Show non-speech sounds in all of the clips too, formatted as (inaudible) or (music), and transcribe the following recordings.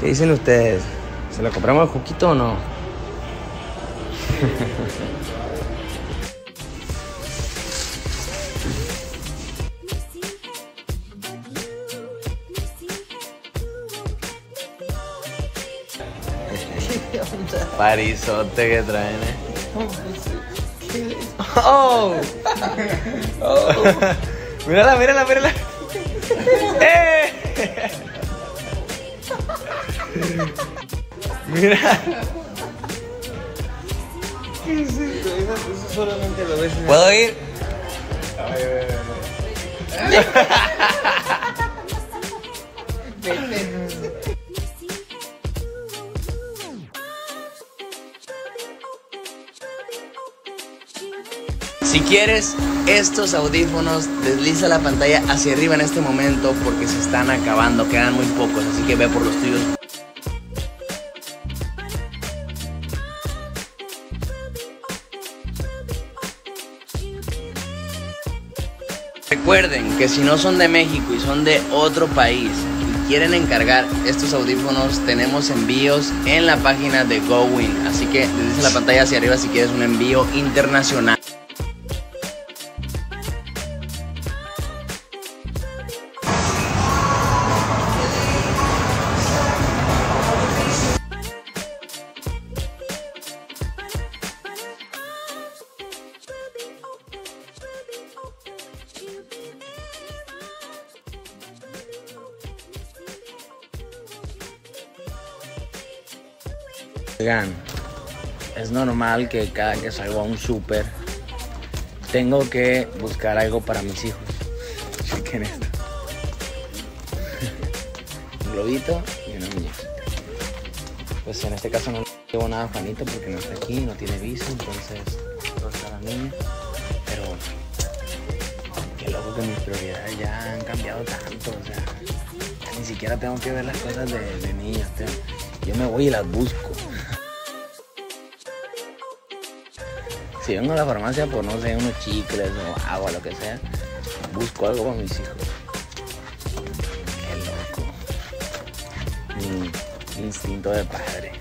¿Qué dicen ustedes? ¿Se lo compramos al Juquito o no? Parizote que traen, eh. ¡Oh! (laughs) ¡Oh! mírala, mírala, mírala. (laughs) ¡Eh! Mira. ¿Qué es? Eso, eso solamente lo ves ¿Puedo ir? Si quieres estos audífonos, desliza la pantalla hacia arriba en este momento porque se están acabando, quedan muy pocos, así que ve por los tuyos. Recuerden que si no son de México y son de otro país y quieren encargar estos audífonos, tenemos envíos en la página de GoWin. Así que desliza la pantalla hacia arriba si quieres un envío internacional. Oigan, es normal que cada que salgo a un súper tengo que buscar algo para mis hijos. (laughs) Chequen esto. (laughs) Un globito y una muñequita. Pues en este caso no llevo nada a Juanito porque no está aquí, no tiene visa, entonces no está la niña. Pero qué loco que mis prioridades ya han cambiado tanto, o sea, ya ni siquiera tengo que ver las cosas de, de niños, yo me voy y las busco. Si vengo a la farmacia por, no sé, unos chicles o agua, lo que sea, busco algo para mis hijos. Qué loco. Mi instinto de padre.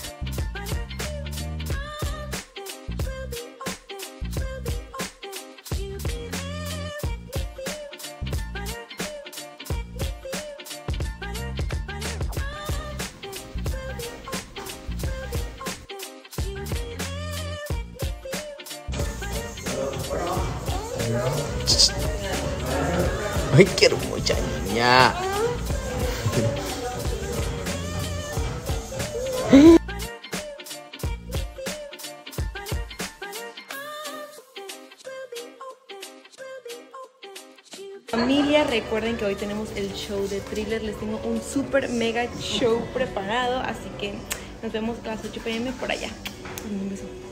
Ay, qué hermosa niña. Familia, recuerden que hoy tenemos el show de thriller. Les tengo un super mega show preparado. Así que nos vemos a las 8 pm por allá. Un beso.